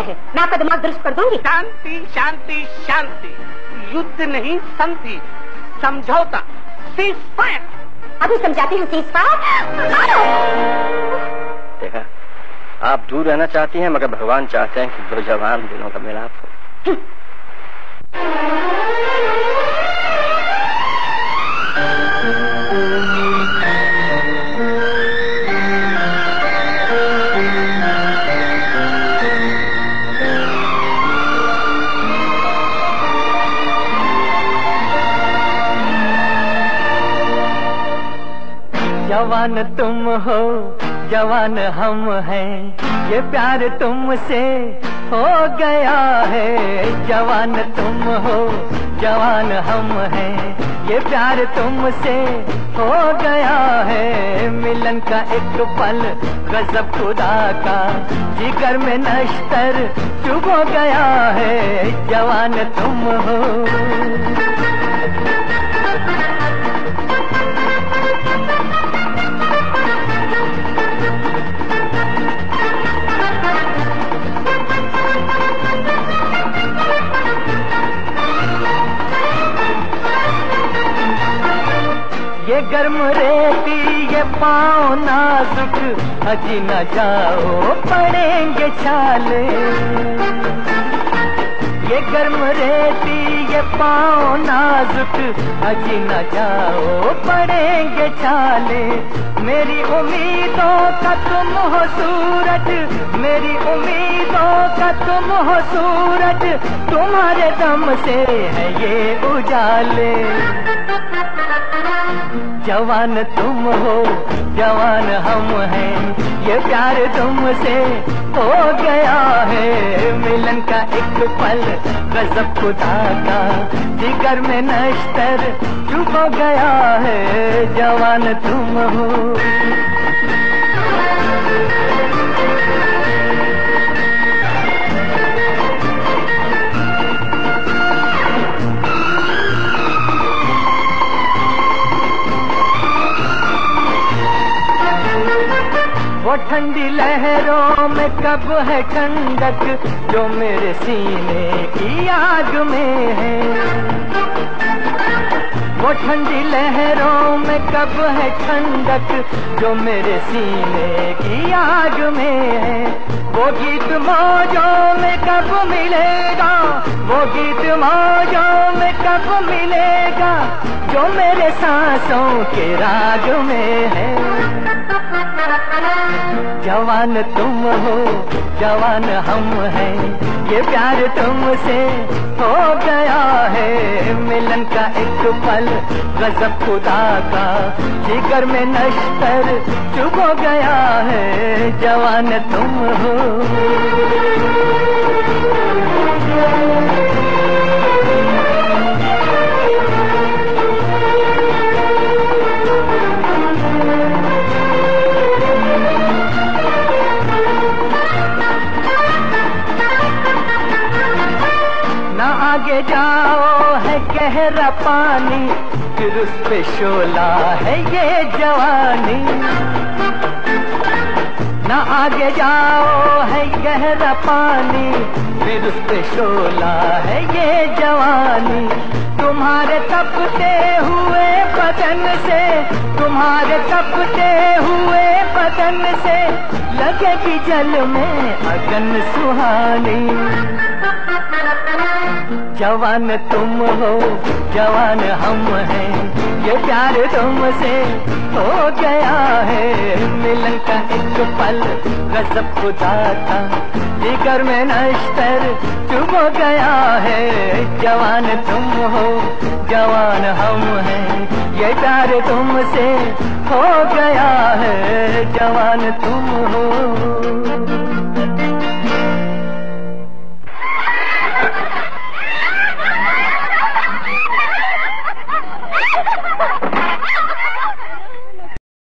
है। मैं आपका दिमाग दुरुस्त कर दूँगी। शांति शांति शांति। युद्ध नहीं संधि समझौता। सीज फायर अभी समझाती हूँ सीज फायर देखा आप दूर रहना चाहती हैं मगर भगवान चाहते हैं कि दो जवान दिनों का मिलाप हो। जवान तुम हो, जवान हम हैं। ये प्यार तुमसे हो गया है। जवान तुम हो, जवान हम हैं। ये प्यार तुमसे हो गया है। मिलन का एक पल गजब खुदा का, जिगर में नश्तर चुभ गया है। जवान तुम हो। ये गर्म रेती ये पाँव नाजुक। अजी न जाओ, पड़ेंगे छाले। ये गर्म रेती ये पाँव नाजुक। अजी न जाओ, पड़ेंगे छाले। मेरी उम्मीदों का तुम हो सूरज मेरी उम्मीदों का तुम हो सूरज तुम्हारे दम से है ये उजाले। जवान तुम हो, जवान हम हैं। ये प्यार तुमसे हो गया है। मिलन का एक पल, गजब खुदा का। जिगर में नश्तर चुप गया है। जवान तुम हो। ठंडी लहरों में कब है ठंडक जो मेरे सीने की आग में है? वो ठंडी लहरों में कब है ठंडक जो मेरे सीने की आग में है? वो गीत मौजों में कब मिलेगा? वो गीत मौजों में कब मिलेगा जो मेरे सांसों के राग में है? जवान तुम हो, जवान हम हैं। ये प्यार तुमसे हो गया है। मिलन का एक पल, गजब खुदा का। जिगर में नश्तर चुप हो गया है। जवान तुम हो। जाओ है गहरा पानी, फिर उस पे शोला है ये जवानी। न आगे जाओ है गहरा पानी, फिर उस पे शोला है ये जवानी। तुम्हारे तपते हुए बदन से, तुम्हारे तपते हुए बदन से लगेगी जल में अगन सुहानी। जवान तुम हो, जवान हम हैं। ये प्यार तुमसे हो गया है। मिलन का एक पल गजब खुदा था। जिगर में नश्तर हो गया है। जवान तुम हो, जवान हम हैं। ये प्यार तुमसे हो गया है। जवान तुम हो।